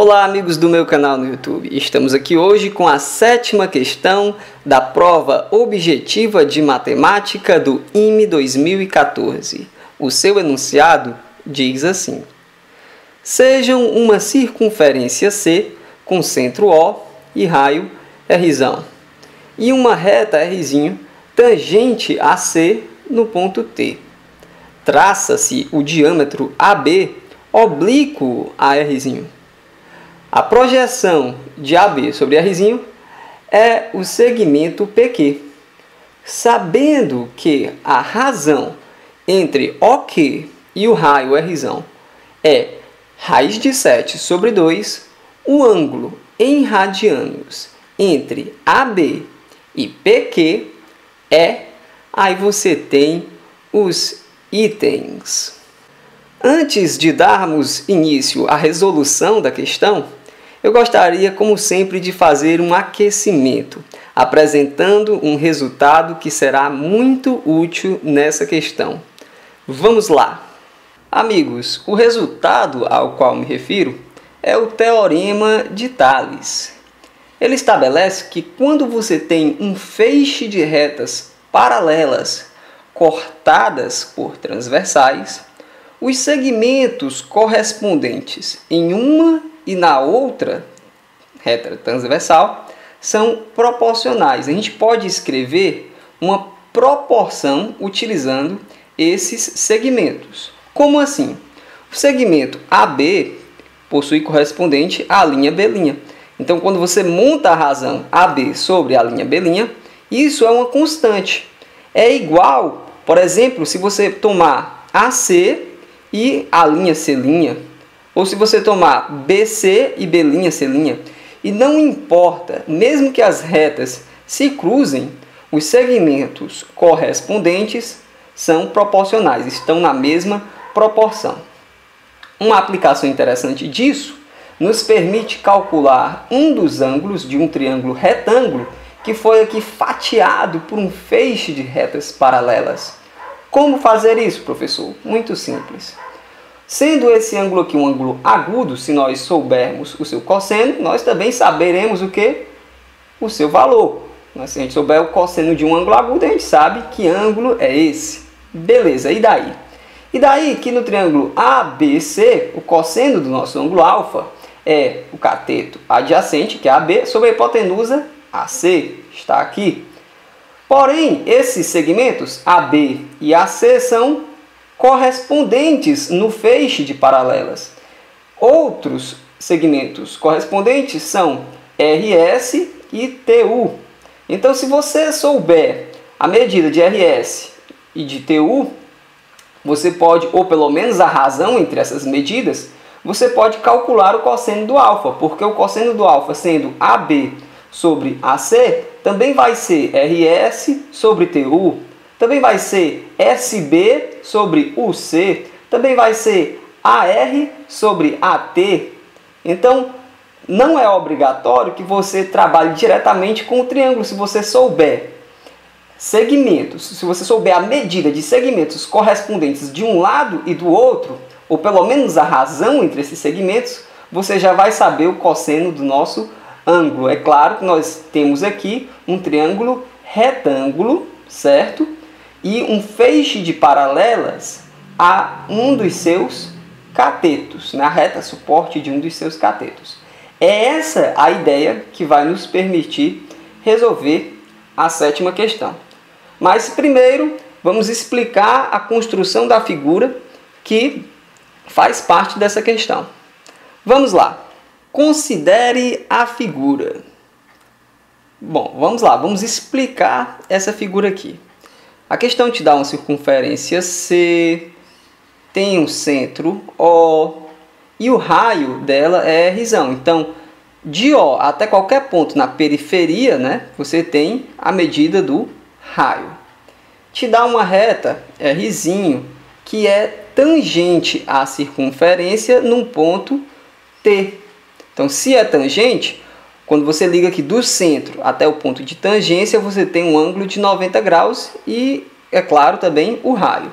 Olá, amigos do meu canal no YouTube. Estamos aqui hoje com a sétima questão da prova objetiva de matemática do IME 2014. O seu enunciado diz assim: Sejam uma circunferência C com centro O e raio R, e uma reta R tangente a C no ponto T. Traça-se o diâmetro AB oblíquo a R. A projeção de AB sobre R é o segmento PQ. Sabendo que a razão entre OK e o raio R é raiz de 7 sobre 2, o ângulo em radianos entre AB e PQ é, aí você tem os itens. Antes de darmos início à resolução da questão, eu gostaria, como sempre, de fazer um aquecimento, apresentando um resultado que será muito útil nessa questão. Vamos lá! Amigos, o resultado ao qual me refiro é o Teorema de Tales. Ele estabelece que quando você tem um feixe de retas paralelas cortadas por transversais, os segmentos correspondentes em uma e na outra reta transversal são proporcionais. A gente pode escrever uma proporção utilizando esses segmentos. Como assim? O segmento AB possui correspondente à linha B'. Então, quando você monta a razão AB sobre a linha B', isso é uma constante. É igual, por exemplo, se você tomar AC e a linha C', ou se você tomar BC e B', C', e não importa, mesmo que as retas se cruzem, os segmentos correspondentes são proporcionais, estão na mesma proporção. Uma aplicação interessante disso nos permite calcular um dos ângulos de um triângulo retângulo que foi aqui fatiado por um feixe de retas paralelas. Como fazer isso, professor? Muito simples. Sendo esse ângulo aqui um ângulo agudo, se nós soubermos o seu cosseno, nós também saberemos o que? O seu valor. Mas se a gente souber o cosseno de um ângulo agudo, a gente sabe que ângulo é esse. Beleza, e daí? E daí que no triângulo ABC, o cosseno do nosso ângulo alfa é o cateto adjacente, que é AB, sobre a hipotenusa AC, está aqui. Porém, esses segmentos AB e AC são correspondentes no feixe de paralelas. Outros segmentos correspondentes são RS e TU. Então, se você souber a medida de RS e de TU, você pode, ou pelo menos a razão entre essas medidas, você pode calcular o cosseno do alfa, porque o cosseno do alfa sendo AB sobre AC, também vai ser RS sobre TU, também vai ser SB sobre UC, também vai ser AR sobre AT. Então, não é obrigatório que você trabalhe diretamente com o triângulo se você souber segmentos, se você souber a medida de segmentos correspondentes de um lado e do outro, ou pelo menos a razão entre esses segmentos, você já vai saber o cosseno do nosso ângulo. É claro que nós temos aqui um triângulo retângulo, certo? E um feixe de paralelas a um dos seus catetos, na reta suporte de um dos seus catetos. É essa a ideia que vai nos permitir resolver a sétima questão. Mas primeiro vamos explicar a construção da figura que faz parte dessa questão. Vamos lá. Considere a figura. Bom, vamos lá, vamos explicar essa figura aqui. A questão te dá uma circunferência C, tem um centro O e o raio dela é R. Então, de O até qualquer ponto na periferia, né, você tem a medida do raio. Te dá uma reta R, que é tangente à circunferência num ponto T. Então, se é tangente, quando você liga aqui do centro até o ponto de tangência, você tem um ângulo de 90 graus e, é claro, também o raio.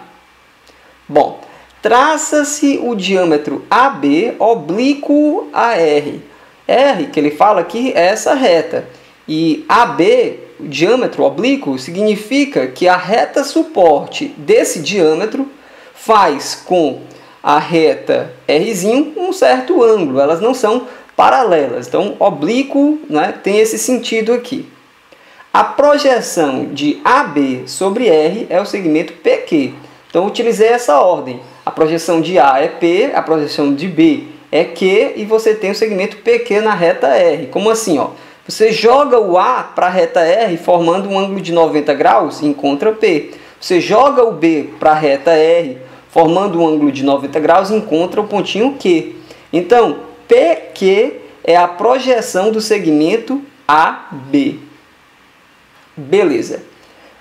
Bom, traça-se o diâmetro AB oblíquo a R. R, que ele fala aqui, é essa reta. E AB, o diâmetro oblíquo, significa que a reta suporte desse diâmetro faz com a reta R um certo ângulo. Elas não são paralelas. Então, oblíquo né, tem esse sentido aqui. A projeção de AB sobre R é o segmento PQ. Então, utilizei essa ordem. A projeção de A é P, a projeção de B é Q e você tem o segmento PQ na reta R. Como assim? Ó? Você joga o A para a reta R formando um ângulo de 90 graus e encontra P. Você joga o B para a reta R formando um ângulo de 90 graus e encontra o pontinho Q. Então, PQ é a projeção do segmento AB. Beleza.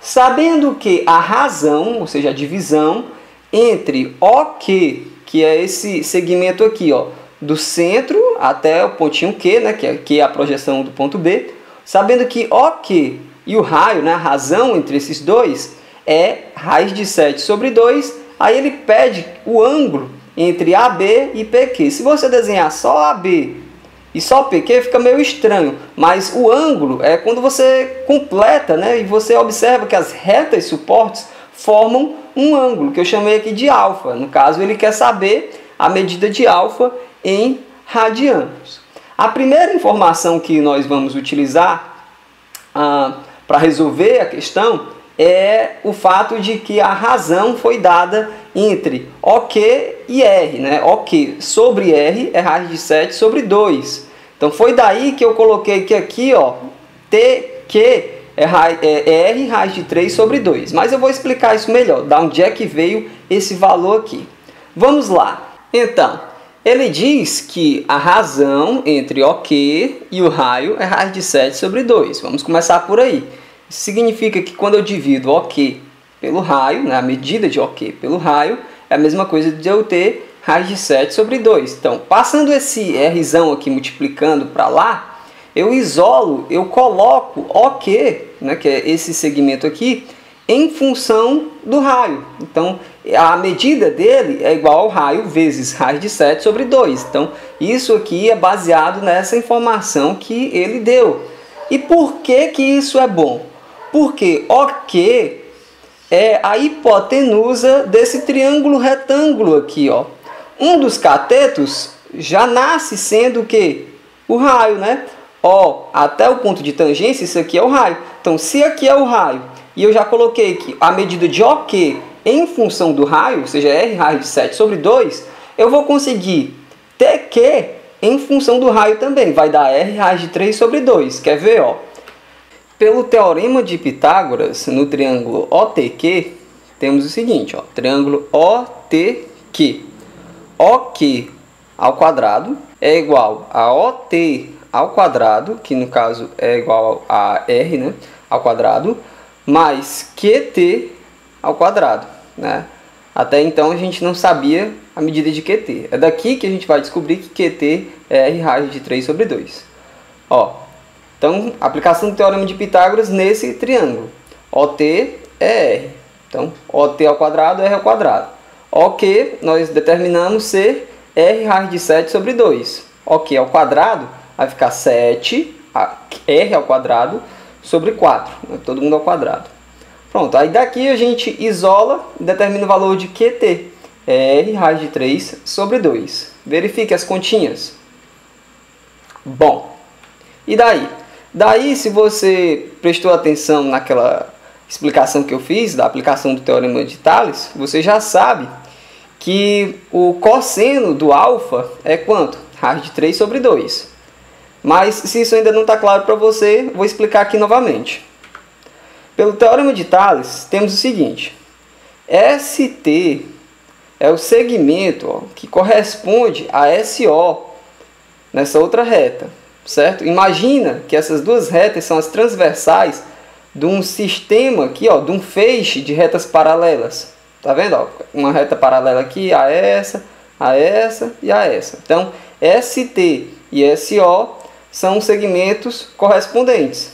Sabendo que a razão, ou seja, a divisão entre OK, que é esse segmento aqui, ó, do centro até o pontinho Q, né, que é, que é a projeção do ponto B, sabendo que OK e o raio, né, a razão entre esses dois é raiz de 7 sobre 2, aí ele pede o ângulo entre AB e PQ. Se você desenhar só AB e só PQ fica meio estranho, mas o ângulo é quando você completa, né, e você observa que as retas suportes formam um ângulo, que eu chamei aqui de alfa. No caso, ele quer saber a medida de alfa em radianos. A primeira informação que nós vamos utilizar ah, para resolver a questão é o fato de que a razão foi dada entre OK e R. Né? OK sobre R é raiz de 7 sobre 2. Então foi daí que eu coloquei que aqui ó, TQ é, é R raiz de 3 sobre 2. Mas eu vou explicar isso melhor, da onde é que veio esse valor aqui. Vamos lá. Então, ele diz que a razão entre OK e o raio é raiz de 7 sobre 2. Vamos começar por aí. Isso significa que quando eu divido OK pelo raio, né, a medida de OK pelo raio, é a mesma coisa de eu ter raiz de 7 sobre 2. Então, passando esse R aqui multiplicando para lá, eu isolo, eu coloco OK, né, que é esse segmento aqui, em função do raio. Então, a medida dele é igual ao raio vezes raiz de 7 sobre 2. Então, isso aqui é baseado nessa informação que ele deu. E por que, que isso é bom? Porque OK é a hipotenusa desse triângulo retângulo aqui. Ó. Um dos catetos já nasce sendo o que? O raio, né? O até o ponto de tangência, isso aqui é o raio. Então, se aqui é o raio, e eu já coloquei que a medida de OK em função do raio, ou seja, R raio de 7 sobre 2, eu vou conseguir TQ em função do raio também. Vai dar R raio de 3 sobre 2. Quer ver? Ó? Pelo teorema de Pitágoras, no triângulo OTQ, temos o seguinte, ó, triângulo OTQ. OK ao quadrado é igual a OT ao quadrado, que no caso é igual a r, né, ao quadrado, mais QT ao quadrado, né? Até então a gente não sabia a medida de QT. É daqui que a gente vai descobrir que QT é R raiz de 3 sobre 2. Ó, então, aplicação do Teorema de Pitágoras nesse triângulo. OT é R. Então, OT ao quadrado é R ao quadrado. OK nós determinamos ser R raiz de 7 sobre 2. OK ao quadrado vai ficar 7 r ao quadrado sobre 4, né? todo mundo ao quadrado. Pronto, aí daqui a gente isola e determina o valor de QT, é r raiz de 3 sobre 2. Verifique as continhas. Bom, e daí? Daí, se você prestou atenção naquela explicação que eu fiz da aplicação do Teorema de Thales, você já sabe que o cosseno do alfa é quanto? Raiz de 3 sobre 2. Mas se isso ainda não está claro para você, vou explicar aqui novamente. Pelo Teorema de Thales, temos o seguinte. ST é o segmento ó, que corresponde a SO nessa outra reta, certo? Imagina que essas duas retas são as transversais de um sistema aqui, ó, de um feixe de retas paralelas. Tá vendo? Ó? Uma reta paralela aqui a essa, a essa e a essa. Então, ST e SO são segmentos correspondentes.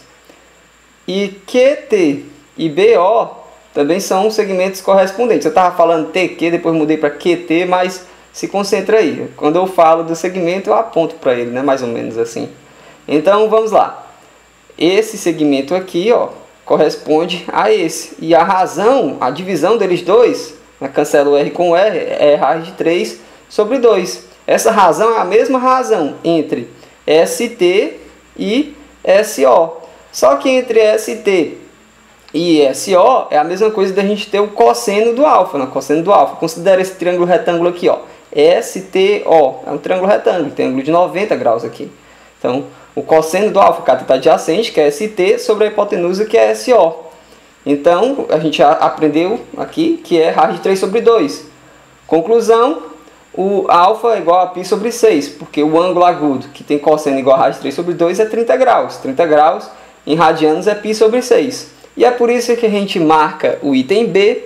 E QT e BO também são segmentos correspondentes. Eu estava falando TQ, depois mudei para QT, mas se concentra aí. Quando eu falo do segmento, eu aponto para ele, né? mais ou menos assim. Então vamos lá. Esse segmento aqui ó, corresponde a esse. E a razão, a divisão deles dois, né? cancela o R com o R, é raiz de 3 sobre 2. Essa razão é a mesma razão entre ST e SO. Só que entre ST e SO é a mesma coisa da gente ter o cosseno do alfa, né? cosseno do alfa. Considera esse triângulo retângulo aqui, ó. STO, é um triângulo retângulo, tem ângulo de 90 graus aqui. Então, o cosseno do alfa, cateto adjacente, que é ST, sobre a hipotenusa, que é SO. Então, a gente aprendeu aqui que é raiz de 3 sobre 2. Conclusão, o alfa é igual a π sobre 6, porque o ângulo agudo, que tem cosseno igual a raiz de 3 sobre 2, é 30 graus. 30 graus em radianos é π sobre 6. E é por isso que a gente marca o item B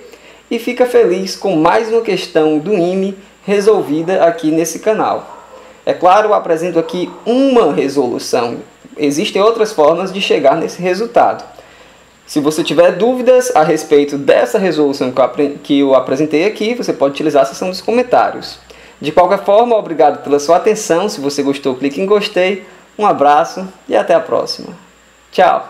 e fica feliz com mais uma questão do IME resolvida aqui nesse canal. É claro, eu apresento aqui uma resolução. Existem outras formas de chegar nesse resultado. Se você tiver dúvidas a respeito dessa resolução que eu apresentei aqui, você pode utilizar a seção dos comentários. De qualquer forma, obrigado pela sua atenção. Se você gostou, clique em gostei. Um abraço e até a próxima. Tchau!